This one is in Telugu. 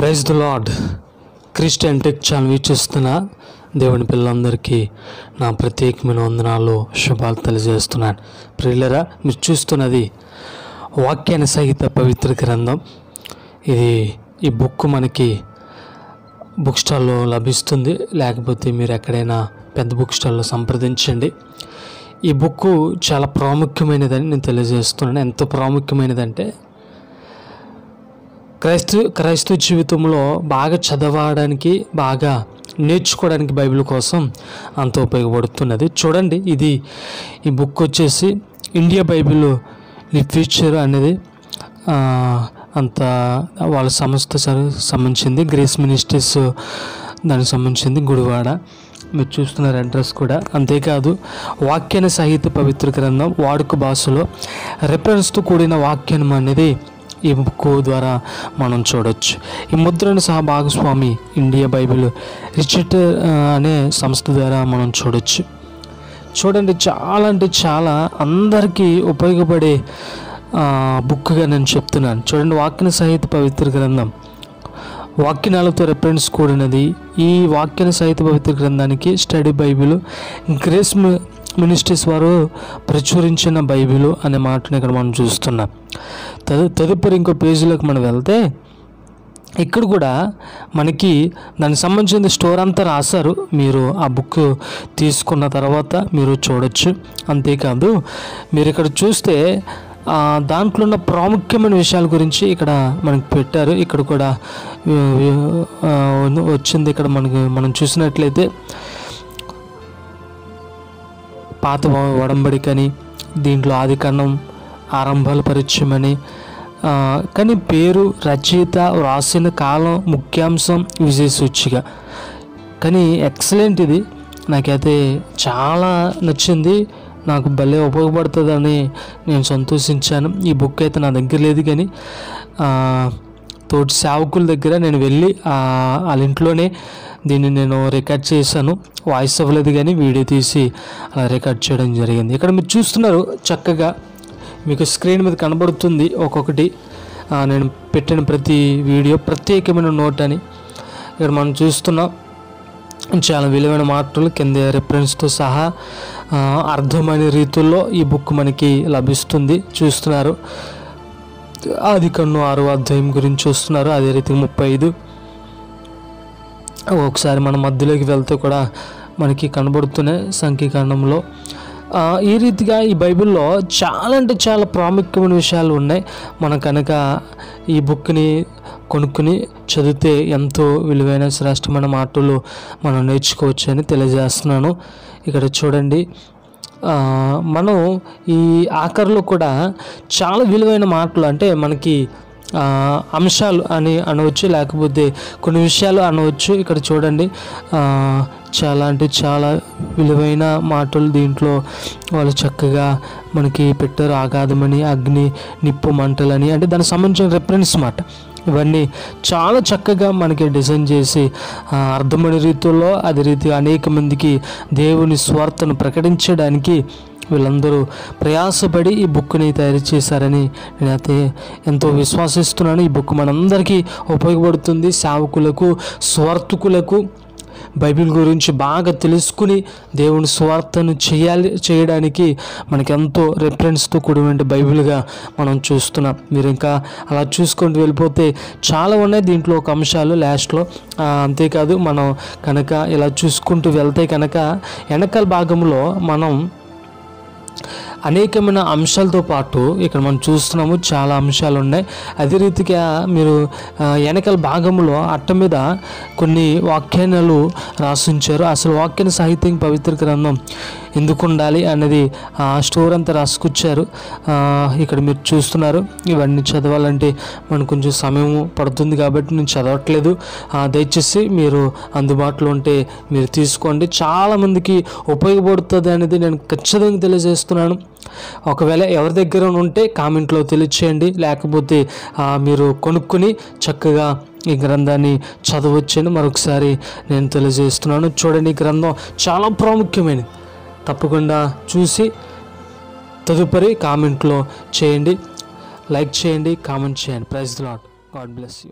Praise the Lord Christian tech channel వీక్షిస్తున్న దేవుని పిల్లలందరికీ నా ప్రత్యేకమైన వందనాలు శుభాలు తెలియజేస్తున్నాను. ప్రియులరా మీరు చూస్తున్నది వాక్యాన్ని సహిత పవిత్ర గ్రంథం. ఇది ఈ బుక్ మనకి బుక్ స్టాల్లో లభిస్తుంది. లేకపోతే మీరు ఎక్కడైనా పెద్ద బుక్ స్టాల్లో సంప్రదించండి. ఈ బుక్ చాలా ప్రాముఖ్యమైనదని నేను తెలియజేస్తున్నాను. ఎంత ప్రాముఖ్యమైనదంటే క్రైస్తవ క్రైస్తవ జీవితంలో బాగా చదవడానికి బాగా నేర్చుకోవడానికి బైబిల్ కోసం అంత ఉపయోగపడుతున్నది. చూడండి ఇది ఈ బుక్ వచ్చేసి ఇండియా బైబిల్ లిటరేచర్ అనేది అంత వాళ్ళ సంస్థ సంబంధించింది గ్రేస్ మినిస్ట్రీస్ దానికి సంబంధించింది గుడివాడ. మీరు చూస్తున్నారు అడ్రస్ కూడా. అంతేకాదు వాక్యాన సాహిత్య పవిత్ర గ్రంథం వాడుక భాషలో రెఫరెన్స్తో కూడిన వాక్యం అనేది ఈ బుక్ ద్వారా మనం చూడొచ్చు. ఈ ముద్రణ సహా భాగస్వామి ఇండియా బైబిల్ రిచర్ట్ అనే సంస్థ ద్వారా మనం చూడొచ్చు. చూడండి చాలా అంటే చాలా అందరికీ ఉపయోగపడే బుక్గా నేను చెప్తున్నాను. చూడండి వాక్య సహిత పవిత్ర గ్రంథం. వాక్యనాలతో రెఫరెన్స్ కూడినది. ఈ వాక్య సహిత పవిత్ర గ్రంథానికి స్టడీ బైబిల్ గ్రేస్ మినిస్ట్రీస్ వారు ప్రచురించిన బైబిల్ అనే మాటను ఇక్కడ మనం చూస్తున్నాం. తదుపరి ఇంకో పేజీలోకి మనం వెళ్తే ఇక్కడ కూడా మనకి దానికి సంబంధించిన స్టోర్ అంతా రాశారు. మీరు ఆ బుక్ తీసుకున్న తర్వాత మీరు చూడొచ్చు. అంతేకాదు మీరు ఇక్కడ చూస్తే దాంట్లో ఉన్న ప్రాముఖ్యమైన విషయాల గురించి ఇక్కడ మనకి పెట్టారు. ఇక్కడ కూడా వచ్చింది ఇక్కడ మనకి మనం చూసినట్లయితే పాత వడంబడికని దీంట్లో ఆది కన్నం ఆరంభాల పరిచయం అని కానీ పేరు రచయిత వ్రాసిన కాలం ముఖ్యాంశం విజయ సూచిక కానీ ఎక్సలెంట్ ఇది నాకైతే చాలా నచ్చింది. నాకు భలే ఉపయోగపడుతుందని నేను సంతోషించాను. ఈ బుక్ అయితే నా దగ్గర లేదు కానీ తోటి సేవకుల దగ్గర నేను వెళ్ళి వాళ్ళ ఇంట్లోనే దీన్ని నేను రికార్డ్ చేశాను. వాయిస్ అవ్వలేదు కానీ వీడియో తీసి అలా రికార్డ్ చేయడం జరిగింది. ఇక్కడ మీరు చూస్తున్నారు చక్కగా మీకు స్క్రీన్ మీద కనబడుతుంది ఒక్కొక్కటి. నేను పెట్టిన ప్రతి వీడియో ప్రత్యేకమైన నోట్ అని. ఇక్కడ మనం చూస్తున్నాం చాలా విలువైన మాటలు కింద రెఫరెన్స్తో సహా అర్థమైన రీతుల్లో ఈ బుక్ మనకి లభిస్తుంది. చూస్తున్నారు. ఆది కన్ను ఆరో అధ్యాయం గురించి చూస్తున్నారు. అదే రీతి ముప్పై ఐదు. ఒకసారి మన మధ్యలోకి వెళ్తే కూడా మనకి కనబడుతున్నాయి సంఖ్యాకాండంలో ఈ రీతిగా ఈ బైబిల్లో చాలా అంటే చాలా ప్రాముఖ్యమైన విషయాలు ఉన్నాయి. మనం కనుక ఈ బుక్ని కొనుక్కుని చదివితే ఎంతో విలువైన శ్రేష్టమైన మాటలు మనం నేర్చుకోవచ్చు అని తెలియజేస్తున్నాను. ఇక్కడ చూడండి మనం ఈ ఆఖరిలో కూడా చాలా విలువైన మాటలు అంటే మనకి అంశాలు అని అనవచ్చు లేకపోతే కొన్ని విషయాలు అనవచ్చు. ఇక్కడ చూడండి చాలా అంటే చాలా విలువైన మాటలు దీంట్లో. వాళ్ళు చక్కగా మనకి పెట్టారు ఆగాధమని అగ్ని నిప్పు మంటలని అంటే దానికి సంబంధించిన రెఫరెన్స్ మాట. ఇవన్నీ చాలా చక్కగా మనకి డిజైన్ చేసి అర్థమైన రీతిలో అదే రీతి అనేక మందికి దేవుని స్వార్థను ప్రకటించడానికి వీళ్ళందరూ ప్రయాసపడి ఈ బుక్ని తయారు చేశారని నేనైతే ఎంతో విశ్వాసిస్తున్నాను. ఈ బుక్ మనందరికీ ఉపయోగపడుతుంది. సేవకులకు స్వార్థకులకు బైబిల్ గురించి బాగా తెలుసుకుని దేవుని స్వార్థను చేయాలి చేయడానికి మనకి ఎంతో రెఫరెన్స్తో కూడినటువంటి బైబిల్గా మనం చూస్తున్నాం. మీరు ఇంకా అలా చూసుకుంటూ వెళ్ళిపోతే చాలా ఉన్నాయి దీంట్లో ఒక అంశాలు లాస్ట్లో అంతేకాదు మనం కనుక ఇలా చూసుకుంటూ వెళ్తే కనుక వెనకాల భాగంలో మనం అనేకమైన అంశాలతో పాటు ఇక్కడ మనం చూస్తున్నాము చాలా అంశాలు ఉన్నాయి అదే రీతిగా మీరు వెనకల భాగంలో అట్ట మీద కొన్ని వ్యాఖ్యానాలు రాసించారు. అసలు వాక్యాన సాహిత్యం పవిత్ర గ్రంథం ఎందుకు ఉండాలి అనేది ఆ స్టోర్ అంతా రాసుకొచ్చారు. ఇక్కడ మీరు చూస్తున్నారు. ఇవన్నీ చదవాలంటే మనకు కొంచెం సమయం పడుతుంది కాబట్టి నేను చదవట్లేదు. దయచేసి మీరు అందుబాటులో ఉంటే మీరు తీసుకోండి. చాలామందికి ఉపయోగపడుతుంది అనేది నేను ఖచ్చితంగా తెలియజేస్తున్నాను. ఒకవేళ ఎవరి దగ్గర ఉంటే కామెంట్లో తెలియచేయండి. లేకపోతే మీరు కొనుక్కుని చక్కగా ఈ గ్రంథాన్ని చదవచ్చని మరొకసారి నేను తెలియజేస్తున్నాను. చూడండి ఈ గ్రంథం చాలా ప్రాముఖ్యమైనది. తప్పకుండా చూసి తదుపరి కామెంట్లో చేయండి. లైక్ చేయండి కామెంట్ చేయండి. Praise Lord God bless you.